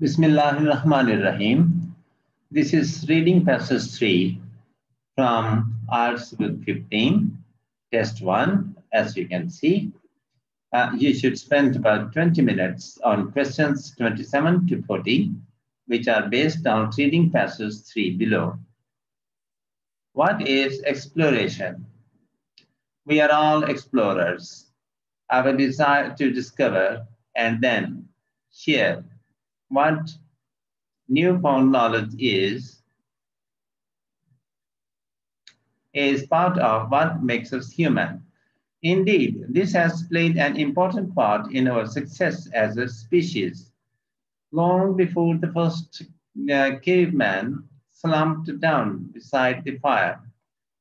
Bismillahirrahmanirrahim. This is reading passage 3 from IELTS Book 15, test 1, as you can see. Uh, you should spend about 20 minutes on questions 27 to 40, which are based on reading passage 3 below. What is exploration? We are all explorers. Our desire to discover and then share what newfound knowledge is, is part of what makes us human. Indeed, this has played an important part in our success as a species. Long before the first uh, caveman slumped down beside the fire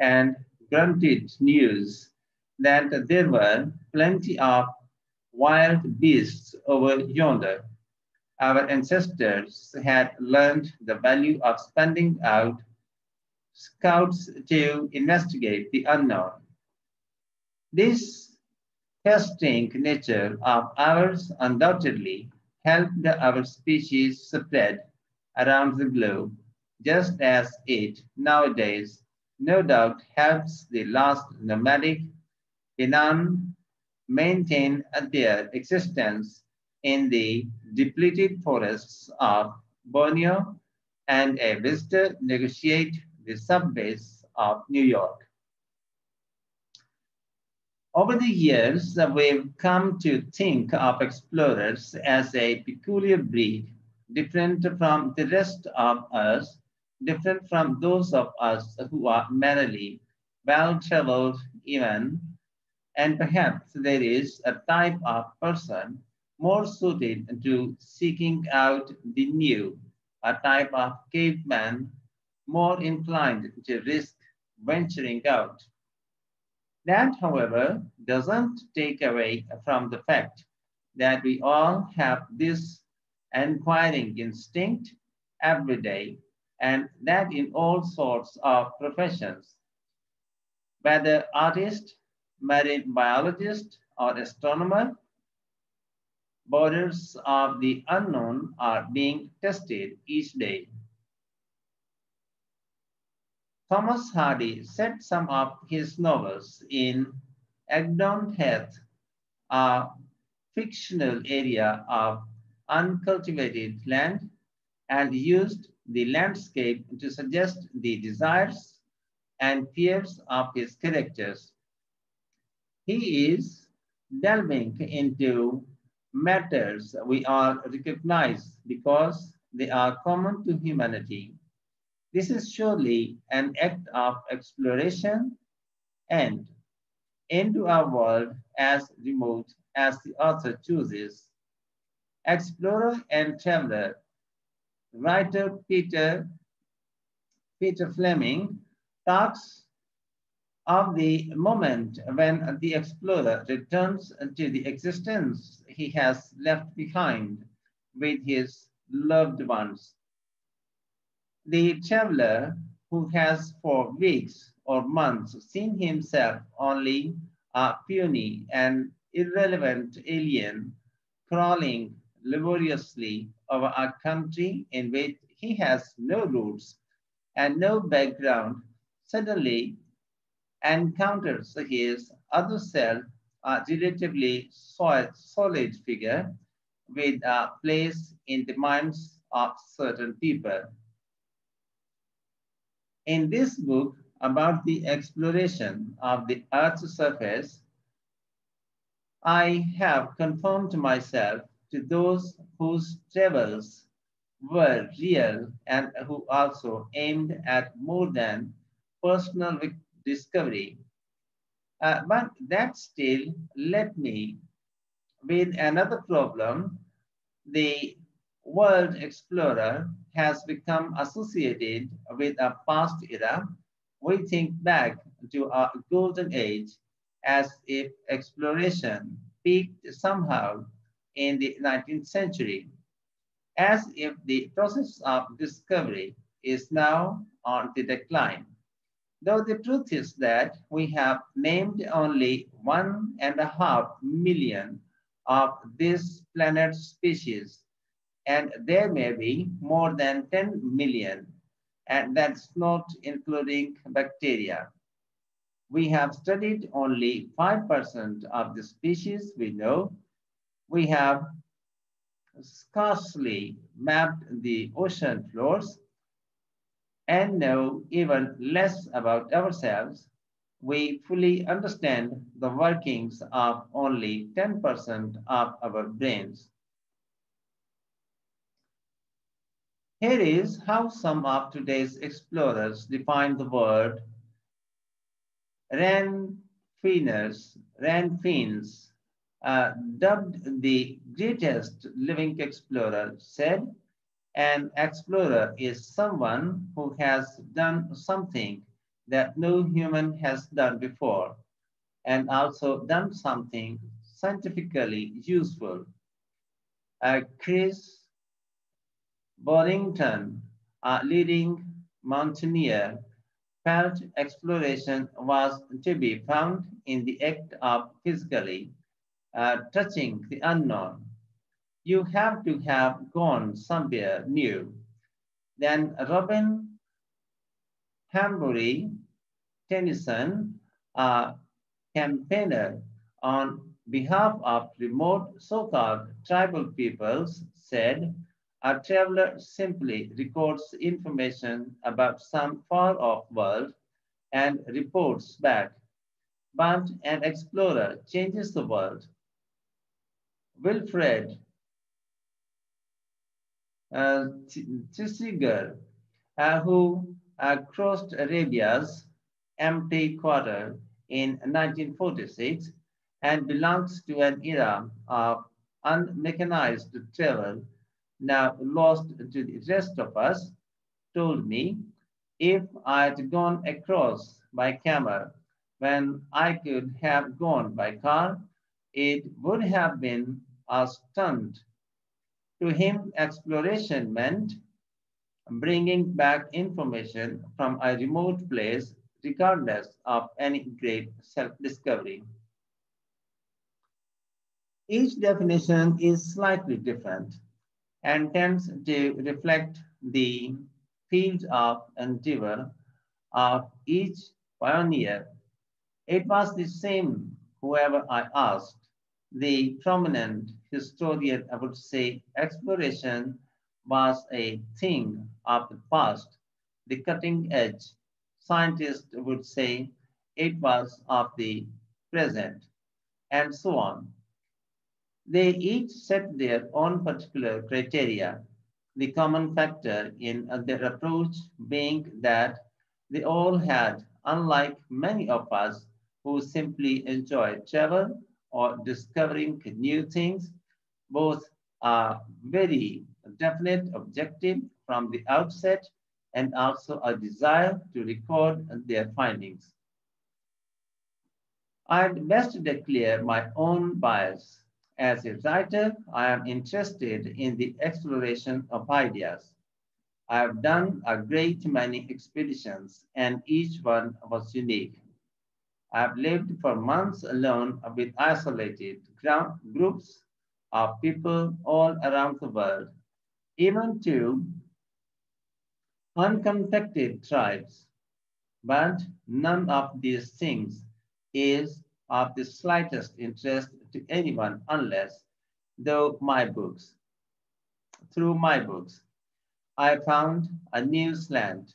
and grunted news that there were plenty of wild beasts over yonder our ancestors had learned the value of spending out scouts to investigate the unknown. This testing nature of ours undoubtedly helped our species spread around the globe, just as it nowadays no doubt helps the last nomadic Penan maintain their existence in the depleted forests of Borneo and a visitor negotiate the subways of New York. Over the years, we've come to think of explorers as a peculiar breed, different from the rest of us, different from those of us who are merely well-traveled even, and perhaps there is a type of person more suited to seeking out the new, a type of caveman more inclined to risk venturing out. That, however, doesn't take away from the fact that we all have this inquiring instinct every day, and that in all sorts of professions, whether artist, marine biologist, or astronomer, borders of the unknown are being tested each day. Thomas Hardy set some of his novels in Egdon Heath, a fictional area of uncultivated land, and used the landscape to suggest the desires and fears of his characters. He is delving into matters we are recognized because they are common to humanity. This is surely an act of exploration and into our world as remote as the author chooses. Explorer and traveler, writer Peter, Peter Fleming talks of the moment when the explorer returns to the existence he has left behind with his loved ones. The traveler who has for weeks or months seen himself only a puny and irrelevant alien crawling laboriously over a country in which he has no roots and no background suddenly encounters his other self, a relatively solid figure with a place in the minds of certain people. In this book about the exploration of the Earth's surface, I have confirmed myself to those whose travels were real and who also aimed at more than personal discovery. Uh, but that still left me with another problem. The world explorer has become associated with a past era. We think back to a golden age as if exploration peaked somehow in the 19th century, as if the process of discovery is now on the decline. Though the truth is that we have named only one and a half million of this planet's species, and there may be more than 10 million, and that's not including bacteria. We have studied only 5% of the species we know. We have scarcely mapped the ocean floors and know even less about ourselves, we fully understand the workings of only 10% of our brains. Here is how some of today's explorers define the word Ranfinus, Ran Fiennes, uh, dubbed the greatest living explorer, said, an explorer is someone who has done something that no human has done before, and also done something scientifically useful. Uh, Chris Bonington, a leading mountaineer, felt exploration was to be found in the act of physically uh, touching the unknown. You have to have gone somewhere new. Then Robin Hanbury Tennyson, a campaigner on behalf of remote so-called tribal peoples, said, a traveler simply records information about some far-off world and reports back. But an explorer changes the world. Wilfred uh, uh, who uh, crossed Arabia's empty quarter in 1946 and belongs to an era of unmechanized travel now lost to the rest of us, told me if I'd gone across by camel when I could have gone by car, it would have been a stunt. To him, exploration meant bringing back information from a remote place regardless of any great self-discovery. Each definition is slightly different and tends to reflect the field of endeavor of each pioneer. It was the same whoever I asked. The prominent historian I would say exploration was a thing of the past. The cutting edge Scientists would say it was of the present, and so on. They each set their own particular criteria, the common factor in their approach being that they all had, unlike many of us who simply enjoy travel or discovering new things, both are very definite objective from the outset and also a desire to record their findings. I'd best declare my own bias as a writer, I am interested in the exploration of ideas. I have done a great many expeditions and each one was unique. I have lived for months alone with isolated groups of people all around the world, even to uncontacted tribes. But none of these things is of the slightest interest to anyone unless, though my books, through my books, I found a new slant,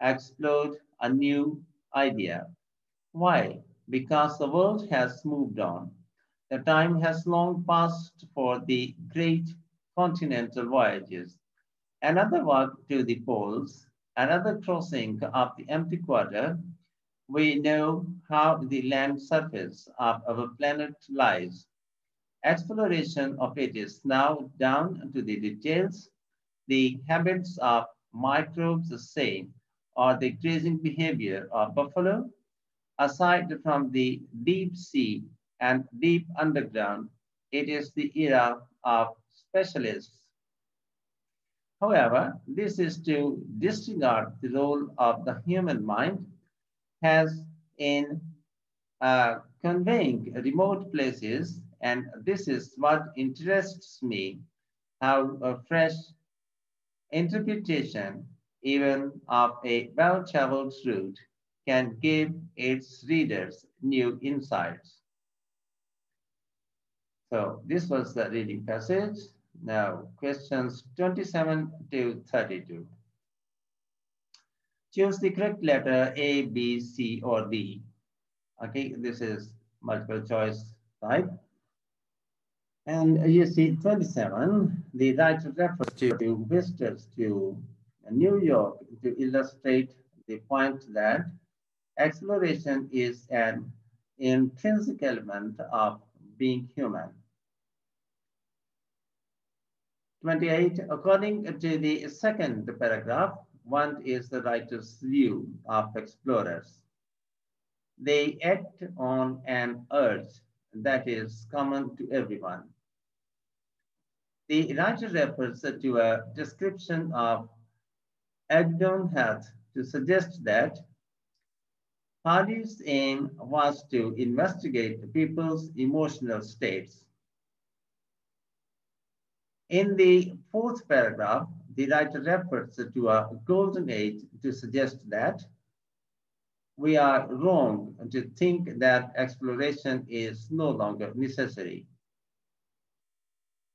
explored a new idea. Why? Because the world has moved on. The time has long passed for the great continental voyages. Another walk to the poles, another crossing of the empty quarter, we know how the land surface of our planet lies. Exploration of it is now down to the details, the habits of microbes the same, or the grazing behavior of buffalo. Aside from the deep sea and deep underground, it is the era of specialists. However, this is to disregard the role of the human mind has in uh, conveying remote places, and this is what interests me. how a fresh interpretation, even of a well-traveled route, can give its readers new insights. So this was the reading passage. Now questions 27 to 32. Choose the correct letter A, B, C, or D. Okay, this is multiple choice type. And you see 27, the writer refers to visitors to New York to illustrate the point that exploration is an intrinsic element of being human. 28, according to the second paragraph, one is the writer's view of explorers. They act on an urge that is common to everyone. The writer refers to a description of Egdon Heath to suggest that Hardy's aim was to investigate people's emotional states. In the fourth paragraph, the writer refers to a golden age to suggest that we are wrong to think that exploration is no longer necessary.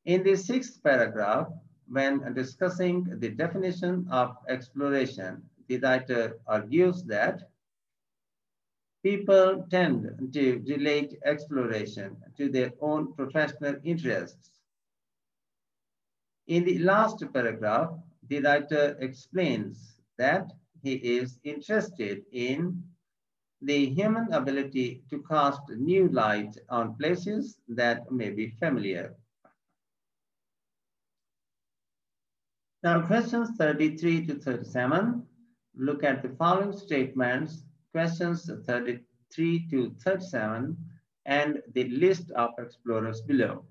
In the sixth paragraph, when discussing the definition of exploration, the writer argues that people tend to relate exploration to their own professional interests. In the last paragraph, the writer explains that he is interested in the human ability to cast new light on places that may be familiar. Now, questions 33 to 37 look at the following statements, questions 33 to 37, and the list of explorers below.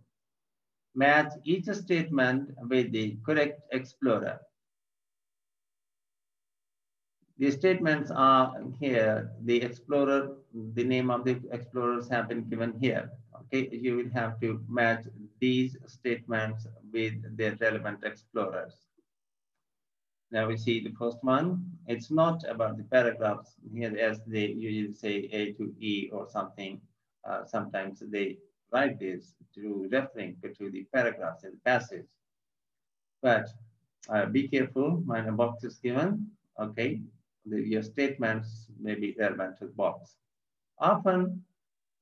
Match each statement with the correct explorer. The statements are here, the explorer, the name of the explorers have been given here. Okay, you will have to match these statements with the relevant explorers. Now we see the first one. It's not about the paragraphs here as they usually say A to E or something. Uh, sometimes they write this to referring to the paragraphs and passage. But uh, be careful when box is given, okay? The, your statements may be relevant to the box. Often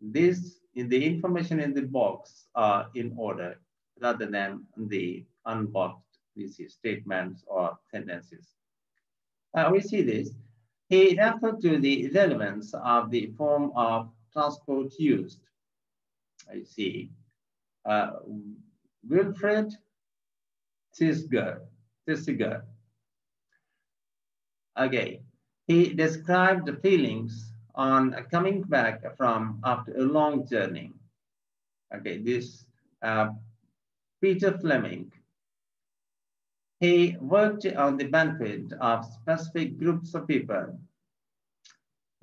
this, in the information in the box are in order rather than the unboxed we see statements or sentences. Uh, we see this. He referred to the relevance of the form of transport used. I see. Uh, Wilfred Tisger, Thesiger. Okay, he described the feelings on coming back from after a long journey. Okay, this uh, Peter Fleming he worked on the benefit of specific groups of people.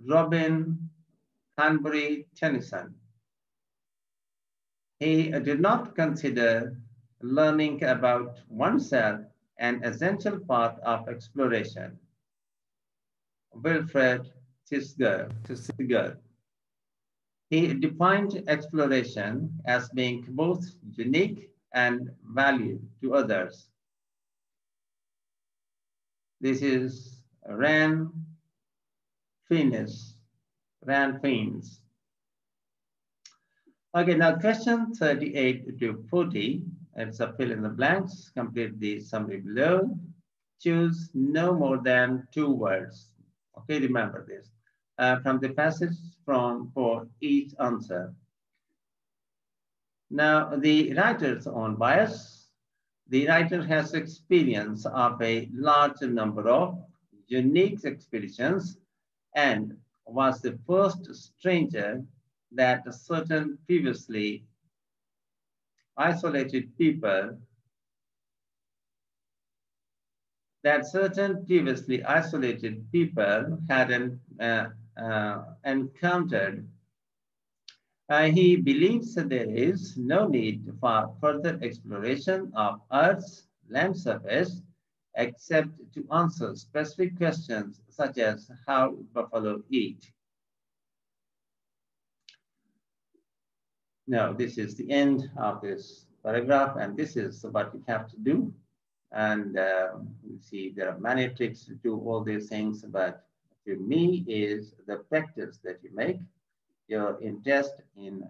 Robin Hanbury Tennyson. He uh, did not consider learning about oneself an essential part of exploration. Wilfred Tisger. He defined exploration as being both unique and valued to others. This is Ran Fiennes, Ran Fiennes. Okay, now question 38 to 40. It's a fill in the blanks. Complete the summary below. Choose no more than two words. Okay, remember this. Uh, from the passage from for each answer. Now, the writer's own bias the writer has experience of a large number of unique expeditions and was the first stranger that certain previously isolated people that certain previously isolated people had uh, uh, encountered Uh, he believes there is no need for further exploration of Earth's land surface except to answer specific questions such as how buffalo eat. Now, this is the end of this paragraph, and this is what you have to do. And uh, you see, there are many tricks to do all these things, but to me is the practice that you make, your interest in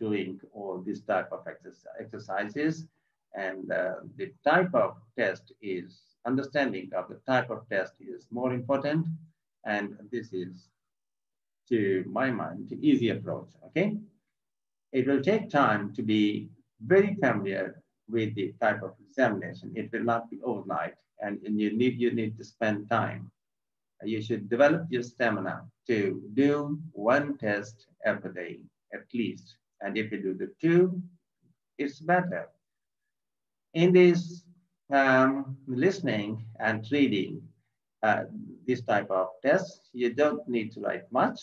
doing all this type of exercises, and uh, the type of test is understanding of the type of test is more important. And this is, to my mind, easy approach, okay? It will take time to be very familiar with the type of examination. It will not be overnight and, and you, need, you need to spend time. You should develop your stamina to do one test every day at least. And if you do the two, it's better. In this um, listening and reading uh, this type of tests, you don't need to write much.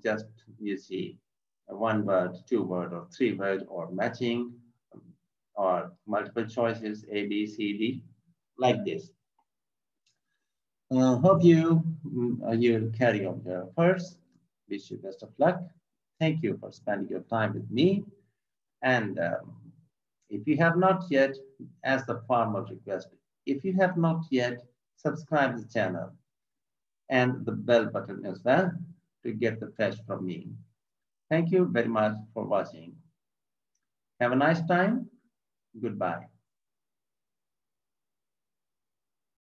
Just you see one word, two word, or three word, or matching, or multiple choices, A, B, C, D, like this. Uh, hope you uh, you carry on your first. Wish you best of luck. Thank you for spending your time with me. And um, if you have not yet, as the formal request, if you have not yet, subscribe the channel and the bell button as well to get the fresh from me. Thank you very much for watching. Have a nice time. Goodbye.